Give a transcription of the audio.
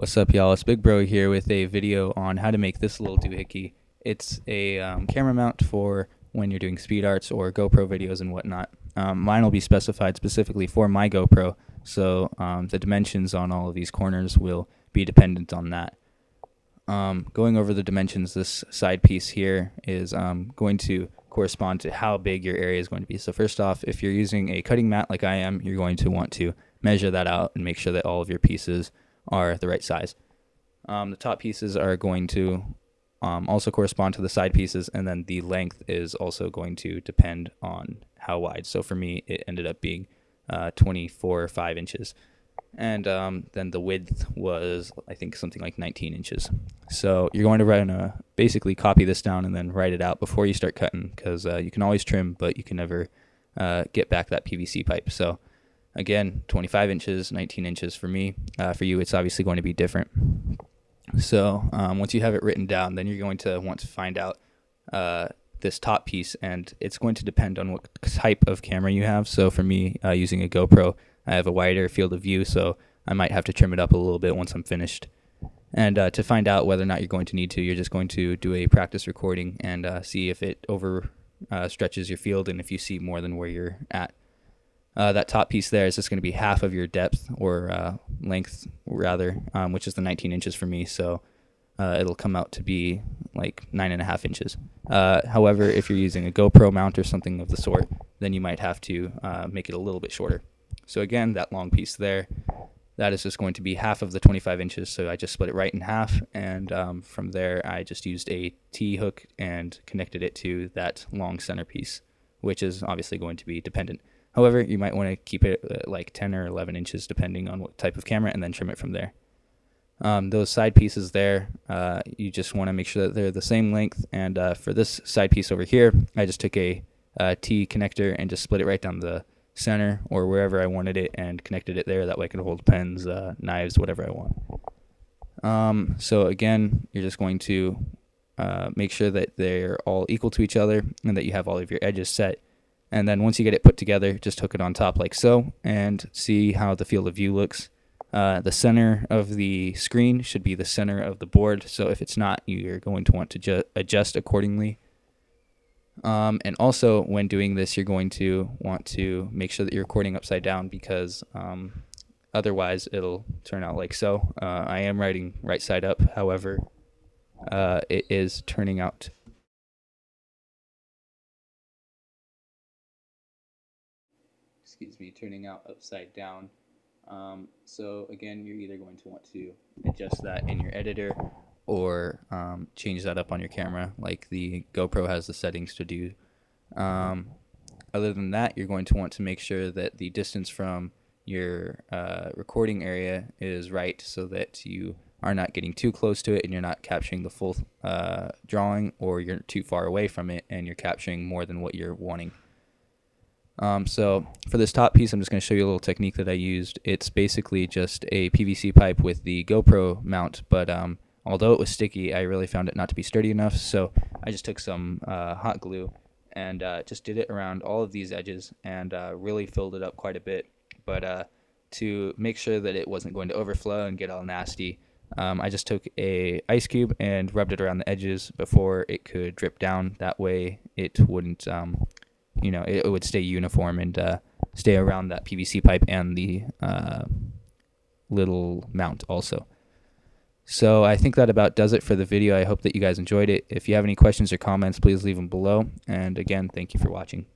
What's up, y'all? It's Big Bro here with a video on how to make this little doohickey. It's a um, camera mount for when you're doing speed arts or GoPro videos and whatnot. Um, mine will be specified specifically for my GoPro, so um, the dimensions on all of these corners will be dependent on that. Um, going over the dimensions, this side piece here is um, going to correspond to how big your area is going to be. So first off, if you're using a cutting mat like I am, you're going to want to measure that out and make sure that all of your pieces are the right size. Um, the top pieces are going to um, also correspond to the side pieces, and then the length is also going to depend on how wide. So for me, it ended up being uh, 24 or 5 inches. And um, then the width was, I think, something like 19 inches. So you're going to write a, basically copy this down and then write it out before you start cutting because uh, you can always trim, but you can never uh, get back that PVC pipe. So Again, 25 inches, 19 inches for me. Uh, for you, it's obviously going to be different. So um, once you have it written down, then you're going to want to find out uh, this top piece, and it's going to depend on what type of camera you have. So for me, uh, using a GoPro, I have a wider field of view, so I might have to trim it up a little bit once I'm finished. And uh, to find out whether or not you're going to need to, you're just going to do a practice recording and uh, see if it over uh, stretches your field and if you see more than where you're at. Uh, that top piece there is just going to be half of your depth or uh, length, rather, um, which is the 19 inches for me. So uh, it'll come out to be like nine and a half inches. Uh, however, if you're using a GoPro mount or something of the sort, then you might have to uh, make it a little bit shorter. So again, that long piece there, that is just going to be half of the 25 inches. So I just split it right in half, and um, from there I just used a T hook and connected it to that long center piece, which is obviously going to be dependent However, you might want to keep it at like 10 or 11 inches depending on what type of camera and then trim it from there. Um, those side pieces there, uh, you just want to make sure that they're the same length. And uh, for this side piece over here, I just took a a T connector and just split it right down the center or wherever I wanted it and connected it there. That way I can hold pens, uh, knives, whatever I want. Um, so again, you're just going to uh, make sure that they're all equal to each other and that you have all of your edges set and then once you get it put together, just hook it on top like so and see how the field of view looks. Uh, the center of the screen should be the center of the board. So if it's not, you're going to want to ju- adjust accordingly. Um, and also, when doing this, you're going to want to make sure that you're recording upside down because um, otherwise it'll turn out like so. Uh, I am writing right side up, however, uh, it is turning out excuse me, turning out upside down. Um, so again, you're either going to want to adjust that in your editor or um, change that up on your camera like the GoPro has the settings to do. Um, other than that, you're going to want to make sure that the distance from your uh, recording area is right so that you are not getting too close to it and you're not capturing the full uh, drawing or you're too far away from it and you're capturing more than what you're wanting. Um, so for this top piece, I'm just going to show you a little technique that I used. It's basically just a PVC pipe with the GoPro mount, but um, although it was sticky, I really found it not to be sturdy enough. So I just took some uh, hot glue and uh, just did it around all of these edges and uh, really filled it up quite a bit. But uh, to make sure that it wasn't going to overflow and get all nasty, um, I just took a ice cube and rubbed it around the edges before it could drip down. That way, it wouldn't um, you know, it, it would stay uniform and uh, stay around that PVC pipe and the uh, little mount also. So I think that about does it for the video. I hope that you guys enjoyed it. If you have any questions or comments, please leave them below. And again, thank you for watching.